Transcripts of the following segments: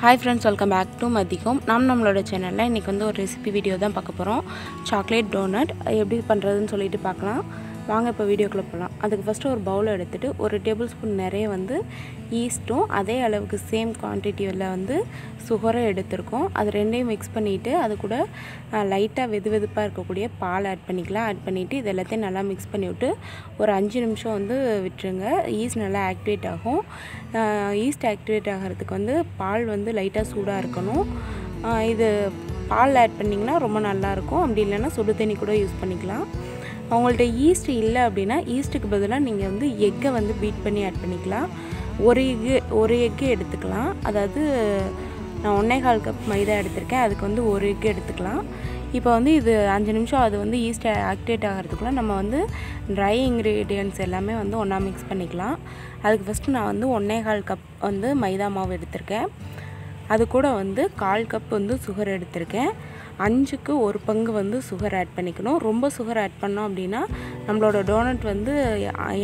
Hi friends welcome back to மதிகம் நாம் நம்மளோட சேனலில் இன்றைக்கி வந்து ஒரு ரெசிபி வீடியோ தான் பார்க்க போகிறோம் சாக்லேட் டோனட் எப்படி பண்ணுறதுன்னு சொல்லிட்டு பார்க்கலாம். வாங்க இப்போ வீடியோக்குள்ளே போகலாம் அதுக்கு ஃபஸ்ட்டு ஒரு பவுலை எடுத்துகிட்டு ஒரு டேபிள் ஸ்பூன் நிறைய வந்து ஈஸ்ட்டும் அதே அளவுக்கு சேம் குவான்டிட்டியில் வந்து சுகரும் எடுத்திருக்கோம். அது ரெண்டையும் மிக்ஸ் பண்ணிவிட்டு அது கூட லைட்டாக வெது வெதுப்பாக இருக்கக்கூடிய பால் ஆட் பண்ணிக்கலாம். ஆட் பண்ணிவிட்டு இது எல்லாத்தையும் நல்லா மிக்ஸ் பண்ணி விட்டு ஒரு அஞ்சு நிமிஷம் வந்து விட்டுருங்க. ஈஸ்ட் நல்லா ஆக்டிவேட் ஆகும். ஈஸ்ட் ஆக்டிவேட் ஆகிறதுக்கு வந்து பால் வந்து லைட்டாக சூடாக இருக்கணும். இது பால் ஆட் பண்ணிங்கன்னா ரொம்ப நல்லாயிருக்கும் அப்படி இல்லைன்னா சுடு தண்ணி கூட யூஸ் பண்ணிக்கலாம். அவங்கள்ட்ட ஈஸ்ட் இல்லை அப்படின்னா ஈஸ்ட்டுக்கு பதிலாக நீங்கள் வந்து எக்கை வந்து பீட் பண்ணி ஆட் பண்ணிக்கலாம். ஒரு எக்கு ஒரு எக்கு எடுத்துக்கலாம். அதாவது நான் ஒன்றே கால் கப் மைதா எடுத்திருக்கேன். அதுக்கு வந்து ஒரு எக்கு எடுத்துக்கலாம். இப்போ வந்து இது அஞ்சு நிமிஷம் அது வந்து ஈஸ்ட் ஆக்டிவேட் ஆகிறதுக்குள்ள நம்ம வந்து ட்ரை இன்க்ரீடியன்ட்ஸ் எல்லாமே வந்து ஒன்றா மிக்ஸ் பண்ணிக்கலாம். அதுக்கு ஃபஸ்ட்டு நான் வந்து ஒன்றே கால் கப் வந்து மைதா மாவு எடுத்திருக்கேன். அது கூட வந்து கால் கப் வந்து சுகர் எடுத்திருக்கேன். அஞ்சுக்கு ஒரு பங்கு வந்து சுகர் ஆட் பண்ணிக்கணும். ரொம்ப சுகர் ஆட் பண்ணோம் அப்படின்னா நம்மளோட டோனட் வந்து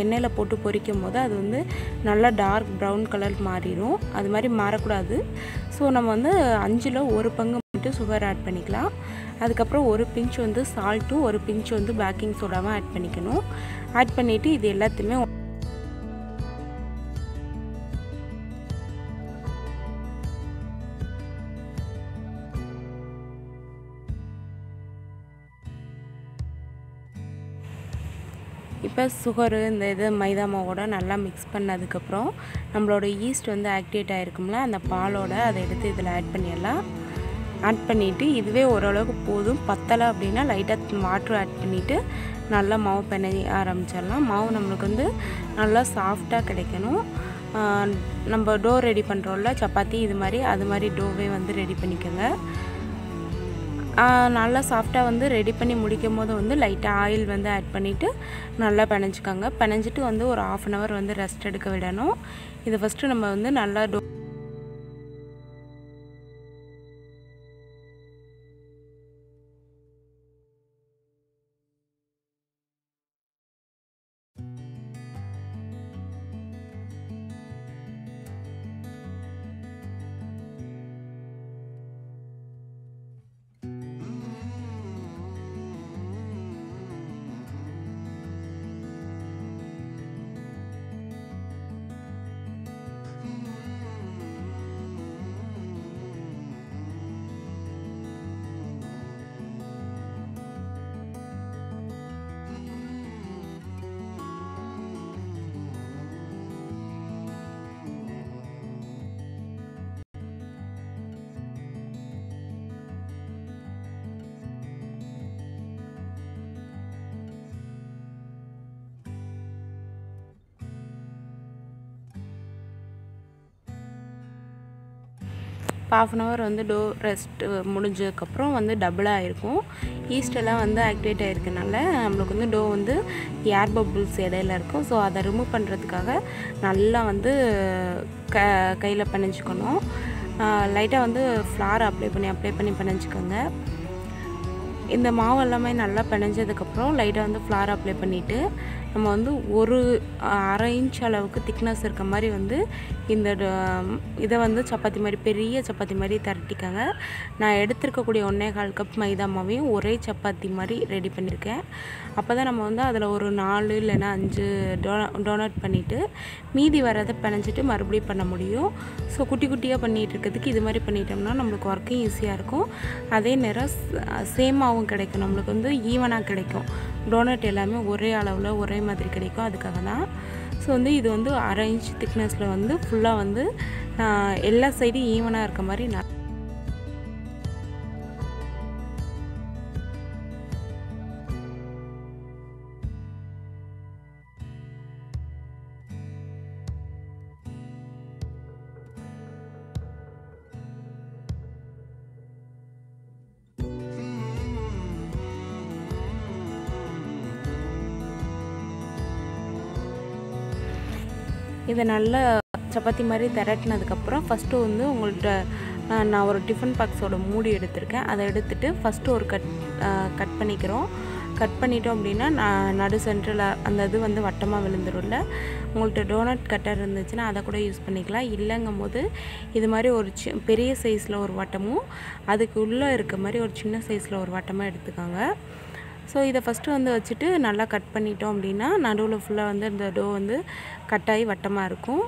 எண்ணெயில் போட்டு பொரிக்கும் போது அது வந்து நல்லா டார்க் ப்ரௌன் கலர் மாறிடும் அது மாதிரி மாறக்கூடாது. ஸோ நம்ம வந்து அஞ்சில் ஒரு பங்கு மட்டும் சுகர் ஆட் பண்ணிக்கலாம். அதுக்கப்புறம் ஒரு பிஞ்ச் வந்து சால்ட்டும் ஒரு பிஞ்ச் வந்து பேக்கிங் சோடாவும் ஆட் பண்ணிக்கணும். ஆட் பண்ணிவிட்டு இது எல்லாத்தையுமே இப்போ சுகரு இந்த இது மைதா மாவோட நல்லா மிக்ஸ் பண்ணதுக்கப்புறம் நம்மளோட ஈஸ்ட் வந்து ஆக்டிவேட் ஆகிருக்கும்ல அந்த பாலோட அதை எடுத்து இதில் ஆட் பண்ணிடலாம். ஆட் பண்ணிவிட்டு இதுவே ஓரளவுக்கு போதும். பத்தலை அப்படின்னா லைட்டாக வாட்ரு ஆட் பண்ணிவிட்டு நல்லா மாவு பிணைய ஆரம்பிச்சிடலாம். மாவு நம்மளுக்கு வந்து நல்லா சாஃப்டாக கிடைக்கணும். நம்ம டோ ரெடி பண்ணுறோம்ல சப்பாத்தி இது மாதிரி அது மாதிரி டோவே வந்து ரெடி பண்ணிக்கோங்க. நல்லா சாஃப்டாக வந்து ரெடி பண்ணி முடிக்கும் போது வந்து லைட்டாக ஆயில் வந்து ஆட் பண்ணிவிட்டு நல்லா பிணைஞ்சிக்கோங்க. பிணைஞ்சிட்டு வந்து ஒரு ஆஃப் அன் ஹவர் வந்து ரெஸ்ட் எடுக்க விடணும். இது ஃபஸ்ட்டு நம்ம வந்து நல்லா டோ ஹாஃப் அன் ஹவர் வந்து டோ ரெஸ்ட் முடிஞ்சதுக்கப்புறம் வந்து டபுளாக இருக்கும் ஈஸ்டெல்லாம் வந்து ஆக்டிவேட் ஆகிருக்கனால நம்மளுக்கு வந்து டோ வந்து ஏர் பபுள்ஸ் இடையில இருக்கும். ஸோ அதை ரிமூவ் பண்ணுறதுக்காக நல்லா வந்து க கையில் பண்ணிச்சுக்கணும் லைட்டாக வந்து ஃப்ளார் அப்ளை பண்ணி அப்ளை பண்ணி பண்ணிச்சுக்கோங்க இந்த மாவு எல்லாமே நல்லா பிணைஞ்சதுக்கப்புறம் லைட்டாக வந்து ஃப்ளார் அப்ளை பண்ணிவிட்டு நம்ம வந்து ஒரு அரை இன்ச் அளவுக்கு திக்னஸ் இருக்க மாதிரி வந்து இந்த இதை வந்து சப்பாத்தி மாதிரி பெரிய சப்பாத்தி மாதிரி திரட்டிக்கங்க. நான் எடுத்திருக்கக்கூடிய ஒன்றே கால் கப் மைதா மாவையும் ஒரே சப்பாத்தி மாதிரி ரெடி பண்ணியிருக்கேன். அப்போ தான் நம்ம வந்து அதில் ஒரு நாலு இல்லைன்னா அஞ்சு டோன டோனட் பண்ணிவிட்டு மீதி வரதை பிணைஞ்சிட்டு மறுபடியும் பண்ண முடியும். ஸோ குட்டி குட்டியாக பண்ணிகிட்டு இருக்கிறதுக்கு இது மாதிரி பண்ணிட்டோம்னா நம்மளுக்கு ஒர்க்கும் ஈஸியாக இருக்கும். அதே நேரம் சேமாகவும் கிடைக்கும். நம்மளுக்கு வந்து ஈவனாக கிடைக்கும். டோனட் எல்லாமே ஒரே அளவில் ஒரே மாதிரி கிடைக்கும். அதுக்காக தான் ஸோ வந்து இது வந்து அரை இன்ச் திக்னஸில் வந்து ஃபுல்லாக வந்து எல்லா சைடும் ஈவனாக இருக்க மாதிரி நான் இதை நல்லா சப்பாத்தி மாதிரி திரட்டினதுக்கப்புறம் ஃபஸ்ட்டு வந்து உங்கள்கிட்ட நான் ஒரு டிஃபன் பாக்ஸோட மூடி எடுத்திருக்கேன். அதை எடுத்துகிட்டு ஃபஸ்ட்டு ஒரு கட் கட் பண்ணிக்கிறோம். கட் பண்ணிட்டோம் அப்படின்னா நான் நடு சென்ட்ரில் அந்த இது வந்து வட்டமாக விழுந்துரும்ல. உங்கள்கிட்ட டோனட் கட்டர் இருந்துச்சுன்னா அதை கூட யூஸ் பண்ணிக்கலாம். இல்லைங்கும் போது இது மாதிரி ஒரு சி பெரிய சைஸில் ஒரு வட்டமும் அதுக்கு உள்ளே இருக்க மாதிரி ஒரு சின்ன சைஸில் ஒரு வட்டமாக எடுத்துக்காங்க. ஸோ இதை ஃபஸ்ட்டு வந்து வச்சுட்டு நல்லா கட் பண்ணிட்டோம் அப்படின்னா நடுவில் ஃபுல்லாக வந்து இந்த டோ வந்து கட்டாகி வட்டமாக இருக்கும்.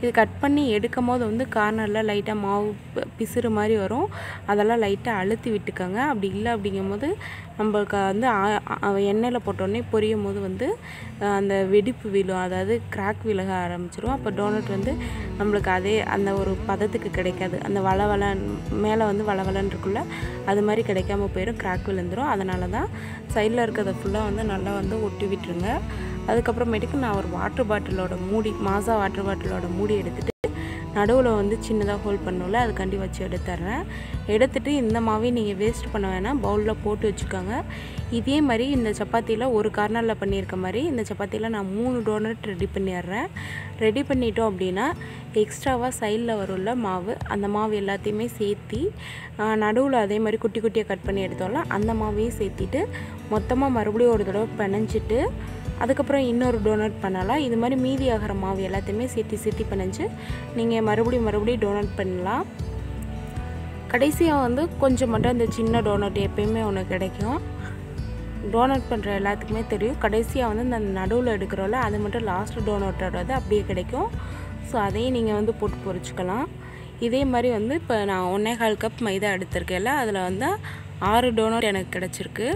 இது கட் பண்ணி எடுக்கும் போது வந்து கார்னரில் லைட்டாக மாவு பிசுறு மாதிரி வரும். அதெல்லாம் லைட்டாக அழுத்தி விட்டுக்கோங்க. அப்படி இல்லை அப்படிங்கும்போது நம்மளுக்கு வந்து எண்ணெயில் போட்டோடனே பொரியும் போது வந்து அந்த வெடிப்பு விழும். அதாவது கிராக் விலக ஆரம்பிச்சிரும். அப்போ டோனட் வந்து நம்மளுக்கு அதே அந்த ஒரு பதத்துக்கு கிடைக்காது. அந்த வளவலன் மேலே வந்து வளவலன் இருக்குள்ள அது மாதிரி கிடைக்காம போயிடும் கிராக் விழுந்துரும். அதனால தான் சைடில் இருக்கிறத ஃபுல்லாக வந்து நல்லா வந்து ஒட்டி விட்டுருங்க. அதுக்கப்புறமேட்டுக்கு நான் ஒரு வாட்டர் பாட்டிலோட மூடி மாசா வாட்டர் பாட்டிலோட மூடி எடுத்துகிட்டு நடுவில் வந்து சின்னதாக ஹோல்ட் பண்ணல அதுக்காண்டி வச்சு எடுத்துட்றேன் எடுத்துகிட்டு இந்த மாவையும் நீங்கள் வேஸ்ட் பண்ண வேணாம். பவுலில் போட்டு வச்சுக்கோங்க. இதே மாதிரி இந்த சப்பாத்தியில் ஒரு கார்னரில் பண்ணியிருக்க மாதிரி இந்த சப்பாத்தியில் நான் மூணு டோனட் ரெடி பண்ணிடுறேன் ரெடி பண்ணிட்டோம் அப்படின்னா எக்ஸ்ட்ராவாக சைடில் வரும்ல மாவு அந்த மாவு எல்லாத்தையுமே சேர்த்தி நடுவில் அதே மாதிரி குட்டி குட்டியாக கட் பண்ணி எடுத்தோம்ல அந்த மாவையும் சேர்த்திட்டு மொத்தமாக மறுபடியும் ஒரு தடவை பிணைஞ்சிட்டு அதுக்கப்புறம் இன்னொரு டோனட் பண்ணலாம். இது மாதிரி மீதி ஆகிற மாவு எல்லாத்தையுமே சேர்த்தி சேர்த்தி பிணைஞ்சு நீங்கள் மறுபடியும் மறுபடியும் டோனட் பண்ணலாம். கடைசியாக வந்து கொஞ்சம் மட்டும் அந்த சின்ன டோனட் எப்பயுமே ஒன்று கிடைக்கும். டோனட் பண்ணுற எல்லாத்துக்குமே தெரியும். கடைசியாக வந்து இந்த நடுவில் எடுக்கிறோம்ல அது மட்டும் லாஸ்ட் டோனட்டோடது அப்படியே கிடைக்கும். ஸோ அதையும் நீங்கள் வந்து போட்டு பொறிச்சிக்கலாம். இதே மாதிரி வந்து இப்போ நான் ஒன்றே கால் கப் மைதா எடுத்திருக்கேன்ல அதில் வந்து ஆறு டோனட் எனக்கு கிடச்சிருக்கு.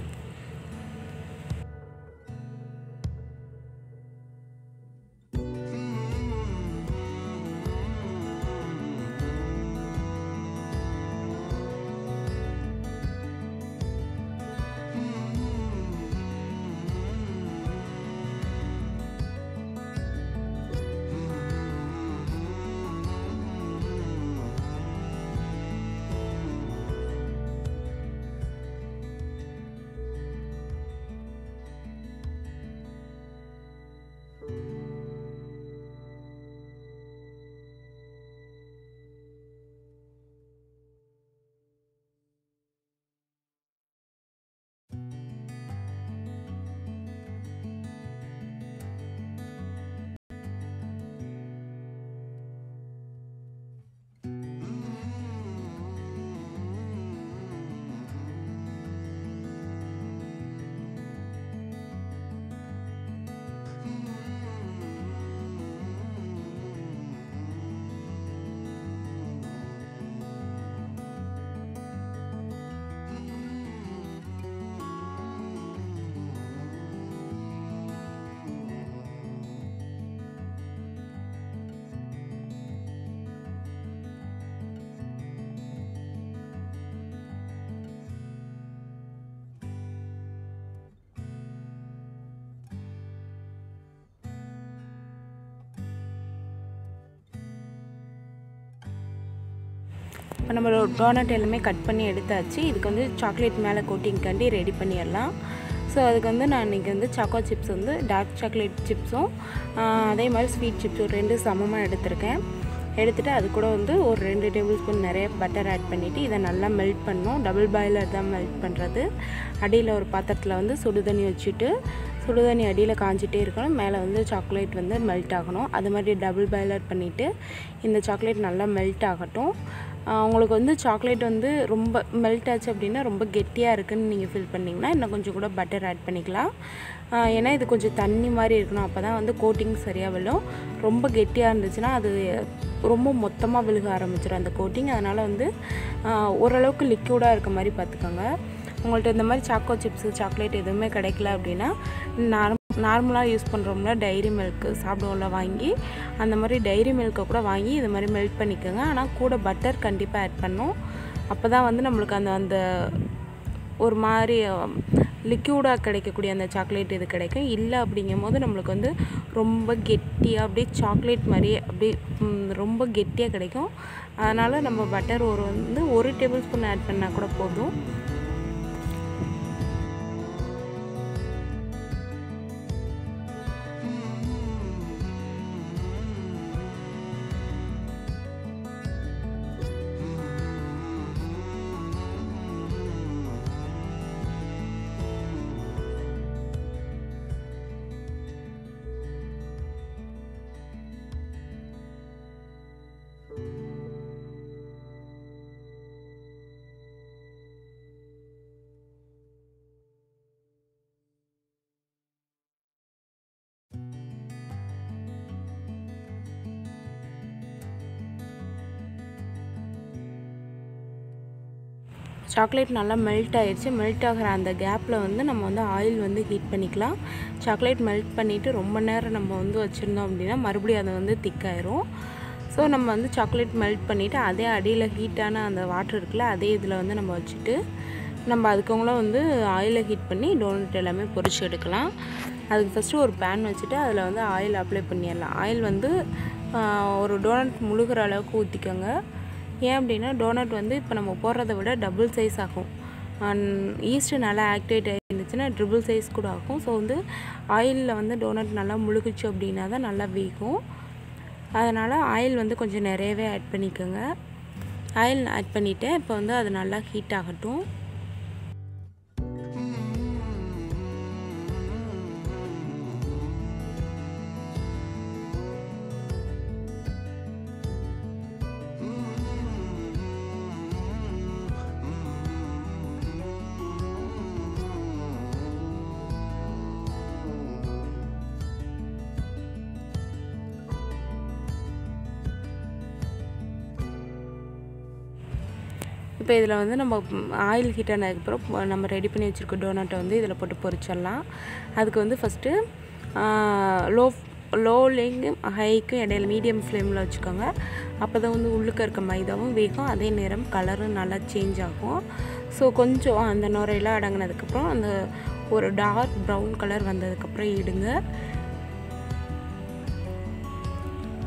இப்போ நம்ம டோனட் எல்லாமே கட் பண்ணி எடுத்தாச்சு. இதுக்கு வந்து சாக்லேட் மேலே கோட்டிங்காண்டி ரெடி பண்ணிடலாம். ஸோ அதுக்கு வந்து நான் இன்றைக்கி வந்து சாக்கோ சிப்ஸ் வந்து டார்க் சாக்லேட் சிப்ஸும் அதே மாதிரி ஸ்வீட் சிப்ஸும் ரெண்டு சமமாக எடுத்திருக்கேன். எடுத்துகிட்டு அது கூட வந்து ஒரு ரெண்டு டேபிள் ஸ்பூன் நிறைய பட்டர் ஆட் பண்ணிவிட்டு இதை நல்லா மெல்ட் பண்ணோம் டபுள் பாயிலர் தான் மெல்ட் பண்ணுறது அடியில் ஒரு பாத்திரத்தில் வந்து சுடு தண்ணி வச்சுட்டு சுடு தண்ணி அடியில் காஞ்சிட்டே இருக்கணும். மேலே வந்து சாக்லேட் வந்து மெல்ட் ஆகணும். அது மாதிரி டபுள் பாயிலர் பண்ணிவிட்டு இந்த சாக்லேட் நல்லா மெல்ட் ஆகட்டும். உங்களுக்கு வந்து சாக்லேட் வந்து ரொம்ப மெல்ட் ஆச்சு அப்படின்னா ரொம்ப கெட்டியாக இருக்குதுன்னு நீங்கள் ஃபீல் பண்ணிங்கன்னா இன்னும் கொஞ்சம் கூட பட்டர் ஆட் பண்ணிக்கலாம். ஏன்னா இது கொஞ்சம் தண்ணி மாதிரி இருக்கணும். அப்போ தான் வந்து கோட்டிங் சரியாக விழும். ரொம்ப கெட்டியாக இருந்துச்சுன்னா அது ரொம்ப மொத்தமாக விழுக ஆரம்பிச்சிடும் அந்த கோட்டிங் அதனால் வந்து ஓரளவுக்கு லிக்யூடாக இருக்க மாதிரி பார்த்துக்கோங்க. உங்கள்கிட்ட இந்த மாதிரி சாக்கோ சிப்ஸு சாக்லேட் எதுவுமே கிடைக்கல அப்படின்னா நார்ம் நார்மலாக யூஸ் பண்ணுறோம்ல டைரி மில்க்கு சாப்பிடுவோம்ல வாங்கி அந்த மாதிரி டைரி மில்க்கை கூட வாங்கி இது மாதிரி மெல்ட் பண்ணிக்கோங்க. ஆனால் கூட பட்டர் கண்டிப்பாக ஆட் பண்ணும். அப்போ தான் வந்து நம்மளுக்கு அந்த அந்த ஒரு மாதிரி லிக்யூடாக கிடைக்கக்கூடிய அந்த சாக்லேட் இது கிடைக்கும். இல்லை அப்படிங்கும் போது நம்மளுக்கு வந்து ரொம்ப கெட்டியாக அப்படியே சாக்லேட் மாதிரியே அப்படியே ரொம்ப கெட்டியாக கிடைக்கும். அதனால் நம்ம பட்டர் ஒரு வந்து ஒரு டேபிள் ஸ்பூன் ஆட் பண்ணால் கூட போதும். சாக்லேட் நல்லா மெல்ட் ஆகிடுச்சு மெல்ட் ஆகிற அந்த கேப்பில் வந்து நம்ம வந்து ஆயில் வந்து ஹீட் பண்ணிக்கலாம். சாக்லேட் மெல்ட் பண்ணிவிட்டு ரொம்ப நேரம் நம்ம வந்து வச்சுருந்தோம் அப்படின்னா மறுபடியும் அது வந்து திக்காயிரும் ஸோ நம்ம வந்து சாக்லேட் மெல்ட் பண்ணிவிட்டு அதே அடியில் ஹீட்டான அந்த வாட்டர் இருக்குல்ல அதே இதில் வந்து நம்ம வச்சுட்டு நம்ம அதுக்கவங்களும் வந்து ஆயிலை ஹீட் பண்ணி டோனட் எல்லாமே பொறிச்சு எடுக்கலாம். அதுக்கு ஃபஸ்ட்டு ஒரு பேன் வச்சுட்டு அதில் வந்து ஆயில் அப்ளை பண்ணிடலாம். ஆயில் வந்து ஒரு டோனட் முழுகிற அளவுக்கு ஊற்றிக்கோங்க ஏன் அப்படின்னா டோனட் வந்து இப்போ நம்ம போடுறத விட டபுள் சைஸ் ஆகும். ஈஸ்ட்டு நல்லா ஆக்டிவேட் ஆகிருந்துச்சுன்னா ட்ரிபிள் சைஸ் கூட ஆகும். ஸோ வந்து ஆயிலில் வந்து டோனட் நல்லா முழுகுச்சு அப்படின்னா தான் நல்லா வீக்கும் அதனால் ஆயில் வந்து கொஞ்சம் நிறையவே ஆட் பண்ணிக்கோங்க. ஆயில் ஆட் பண்ணிவிட்டேன் இப்போ வந்து அது நல்லா ஹீட் ஆகட்டும். இப்போ இதில் வந்து நம்ம ஆயில் ஹீட் ஆனதுக்கப்புறம் நம்ம ரெடி பண்ணி வச்சுருக்க டோனட்டை வந்து இதில் போட்டு பொரிச்சிடலாம். அதுக்கு வந்து ஃபஸ்ட்டு லோ லோலேயும் ஹைக்கும் இடையில மீடியம் ஃப்ளேமில் வச்சுக்கோங்க. அப்போ தான் வந்து உள்ளுக்க இருக்க மைதாவும் வேகும். அதே நேரம் கலரும் நல்லா சேஞ்ச் ஆகும். ஸோ கொஞ்சம் அந்த நுரையெல்லாம் அடங்கினதுக்கப்புறம் அந்த ஒரு டார்க் ப்ரௌன் கலர் வந்ததுக்கப்புறம் இடுங்க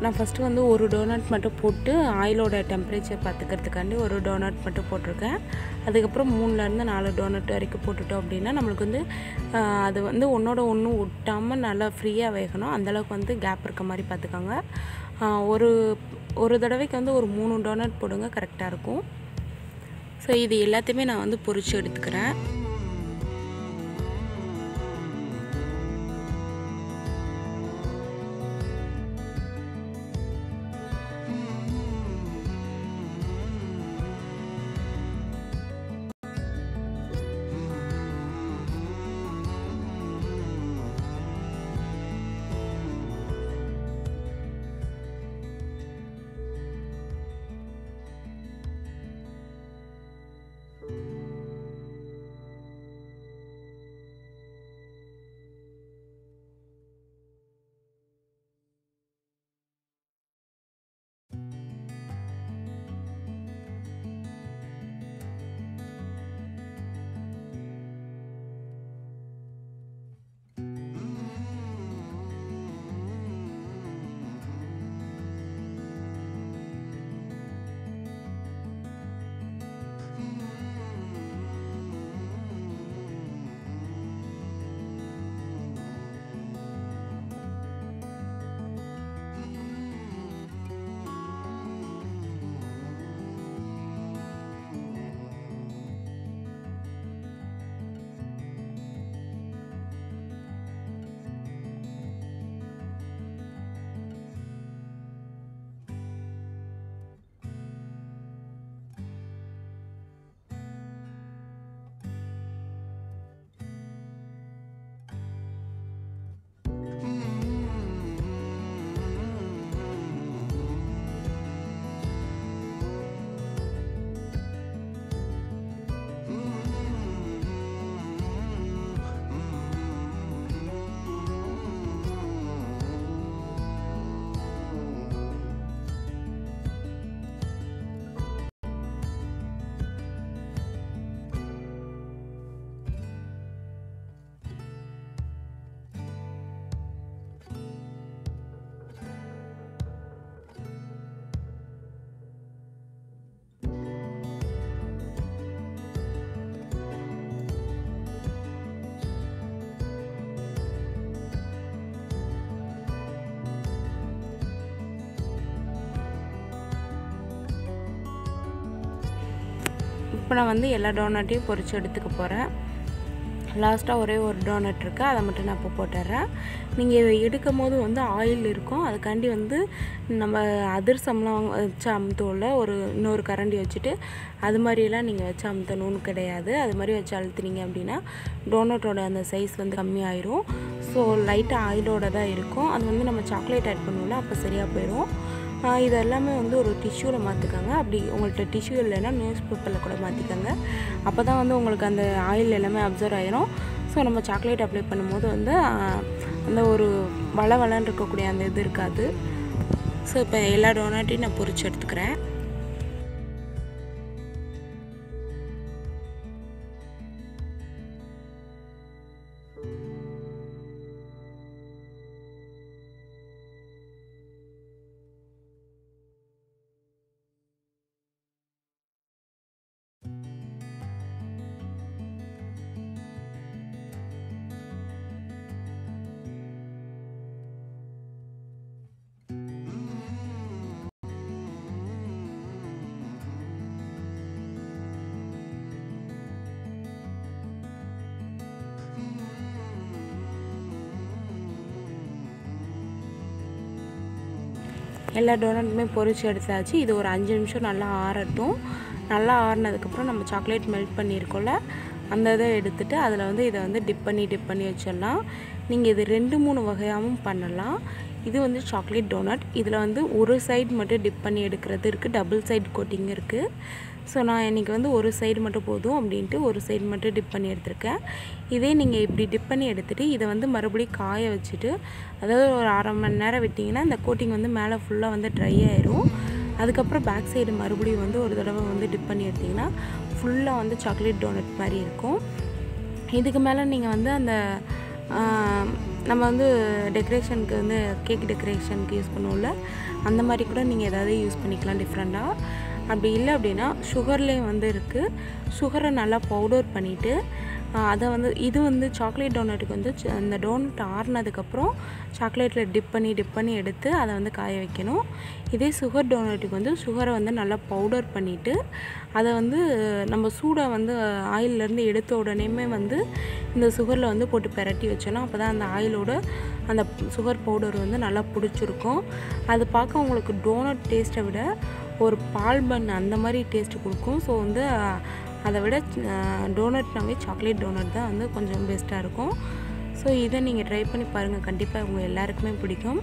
நான் ஃபஸ்ட்டு வந்து ஒரு டோனட் மட்டும் போட்டு ஆயிலோட டெம்பரேச்சர் பார்த்துக்கிறதுக்காண்டி ஒரு டோனட் மட்டும் போட்டிருக்கேன். அதுக்கப்புறம் மூணுலேருந்து நாலு டோனட் வரைக்கும் போட்டுட்டோம் அப்படின்னா நம்மளுக்கு வந்து அது வந்து ஒன்றோட ஒன்று ஒட்டாமல் நல்லா ஃப்ரீயாக வேகணும். அந்தளவுக்கு வந்து கேப் இருக்க மாதிரி பார்த்துக்கோங்க ஒரு ஒரு தடவைக்கு வந்து ஒரு மூணு டோனட் போடுங்க கரெக்டாக இருக்கும். ஸோ இது எல்லாத்தையுமே நான் வந்து பொறிச்சு எடுத்துக்கிறேன். இப்போ நான் வந்து எல்லா டோனட்டையும் பொரித்து எடுத்துக்க போகிறேன் லாஸ்ட்டாக ஒரே ஒரு டோனட் இருக்குது அதை மட்டும் நான் இப்போ போட்டுடுறேன். நீங்கள் எடுக்கும் போது வந்து ஆயில் இருக்கும். அதுக்காண்டி வந்து நம்ம அதிர்சம்லாம் வச்சு அமுத்தோல ஒரு இன்னொரு கரண்டி வச்சுட்டு அது மாதிரியெல்லாம் நீங்கள் வச்சு அமுத்தணும்னு கிடையாது. அது மாதிரி வச்சு அழுத்துனீங்க அப்படின்னா டோனட்டோட அந்த சைஸ் வந்து கம்மியாயிரும். ஸோ லைட்டாக ஆயிலோட தான் இருக்கும். அது வந்து நம்ம சாக்லேட் ஆட் பண்ணுவோம்ல அப்போ சரியாக போயிடும் இது எல்லாமே வந்து ஒரு டிஷ்யூவில் மாற்றிக்கோங்க அப்படி உங்கள்கிட்ட டிஷ்யூ இல்லைன்னா நியூஸ் பேப்பரில் கூட மாற்றிக்கோங்க அப்போ தான் வந்து உங்களுக்கு அந்த ஆயில் எல்லாமே அப்சர்வ் ஆயிரும். ஸோ நம்ம சாக்லேட் அப்ளை பண்ணும்போது வந்து அந்த ஒரு வள வளன்னு இருக்கக்கூடிய அந்த இது இருக்காது. ஸோ இப்போ எல்லா டோனட்டையும் நான் பொரிச்சு எடுத்துக்கிறேன். எல்லா டோனட்டுமே பொரிச்சு எடுத்தாச்சு. இது ஒரு அஞ்சு நிமிஷம் நல்லா ஆறட்டும். நல்லா ஆறினதுக்கப்புறம் நம்ம சாக்லேட் மெல்ட் பண்ணியிருக்கோம்ல அந்த இதை எடுத்துகிட்டு அதில் வந்து இதை வந்து டிப் பண்ணி டிப் பண்ணி வச்சிடலாம். நீங்கள் இது ரெண்டு மூணு வகையாகவும் பண்ணலாம். இது வந்து சாக்லேட் டோனட் இதில் வந்து ஒரு சைடு மட்டும் டிப் பண்ணி எடுக்கிறது இருக்குது டபுள் சைடு கோட்டிங் இருக்குது ஸோ நான் இன்றைக்கி வந்து ஒரு சைடு மட்டும் போதும் அப்படின்ட்டு ஒரு சைடு மட்டும் டிப் பண்ணி எடுத்திருக்கேன். இதே நீங்கள் இப்படி டிப் பண்ணி எடுத்துகிட்டு இதை வந்து மறுபடியும் காய வச்சுட்டு அதாவது ஒரு அரை மணி நேரம் விட்டிங்கன்னா இந்த கோட்டிங் வந்து மேலே ஃபுல்லாக வந்து ட்ரை ஆயிரும். அதுக்கப்புறம் பேக் சைடு மறுபடியும் வந்து ஒரு தடவை வந்து டிப் பண்ணி எடுத்திங்கன்னா ஃபுல்லாக வந்து சாக்லேட் டோனட் மாதிரி இருக்கும். இதுக்கு மேலே நீங்கள் வந்து அந்த நம்ம வந்து டெக்கரேஷனுக்கு வந்து கேக் டெக்கரேஷனுக்கு யூஸ் பண்ணுவோம்ல அந்த மாதிரி கூட நீங்கள் ஏதாவது யூஸ் பண்ணிக்கலாம் டிஃப்ரெண்ட்டாக அப்படி இல்லை அப்படின்னா சுகர்லேயும் வந்து இருக்குது சுகரை நல்லா பவுடர் பண்ணிவிட்டு அதை வந்து இது வந்து சாக்லேட் டோனட்டுக்கு வந்து அந்த டோனட் ஆறுனதுக்கப்புறம் சாக்லேட்டில் டிப் பண்ணி டிப் பண்ணி எடுத்து அதை வந்து காய வைக்கணும். இதே சுகர் டோனட்டுக்கு வந்து சுகரை வந்து நல்லா பவுடர் பண்ணிவிட்டு அதை வந்து நம்ம சூடாக வந்து ஆயிலேருந்து எடுத்த உடனேமே வந்து இந்த சுகரில் வந்து போட்டு பெரட்டி வச்சோன்னா அப்போ தான் அந்த ஆயிலோட அந்த சுகர் பவுடர் வந்து நல்லா பிடிச்சிருக்கும். அது பார்க்க உங்களுக்கு டோனட் டேஸ்ட்டை விட ஒரு பால் பன் அந்த மாதிரி டேஸ்ட்டு கொடுக்கும். ஸோ வந்து அதை விட டோனட்னாவே சாக்லேட் டோனட் தான் வந்து கொஞ்சம் பெஸ்ட்டாக இருக்கும். ஸோ இதை நீங்கள் ட்ரை பண்ணி பாருங்கள் கண்டிப்பாக உங்கள் எல்லாருக்குமே பிடிக்கும்.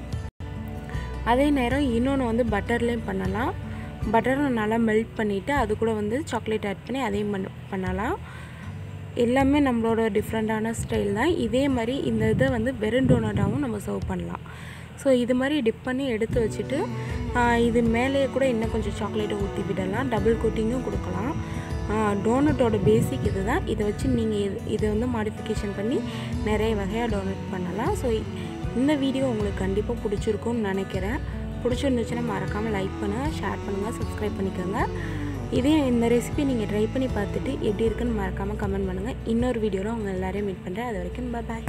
அதே நேரம் இன்னொன்று வந்து பட்டர்லேயும் பண்ணலாம். பட்டரை நல்லா மெல்ட் பண்ணிவிட்டு அது கூட வந்து சாக்லேட் ஆட் பண்ணி அதையும் பண்ண பண்ணலாம். எல்லாமே நம்மளோட டிஃப்ரெண்ட்டான ஸ்டைல் தான். இதே மாதிரி இந்த இதை வந்து வெறும் டோனட்டாகவும் நம்ம சர்வ் பண்ணலாம். ஸோ இது மாதிரி டிப் பண்ணி எடுத்து வச்சுட்டு இது மேலேயே கூட இன்னும் கொஞ்சம் சாக்லேட்டை ஊற்றி விடலாம். டபுள் கோட்டிங்கும் கொடுக்கலாம். டோனட்டோட பேசிக் இது தான் இதை வச்சு நீங்கள் இது இதை வந்து மாடிஃபிகேஷன் பண்ணி நிறைய வகையாக டோனட் பண்ணலாம். ஸோ இந்த வீடியோ உங்களுக்கு கண்டிப்பாக பிடிச்சிருக்கும்னு நினைக்கிறேன். பிடிச்சிருந்துச்சுன்னா மறக்காமல் லைக் பண்ணுங்கள் ஷேர் பண்ணுங்கள் சப்ஸ்கிரைப் பண்ணிக்கோங்க. இதே இந்த ரெசிபி நீங்கள் ட்ரை பண்ணி பார்த்துட்டு எப்படி இருக்குன்னு மறக்காமல் கமெண்ட் பண்ணுங்கள் இன்னொரு வீடியோவில் உங்கள் எல்லோரையும் மீட் பண்ணுறேன் அது வரைக்கும் பாய்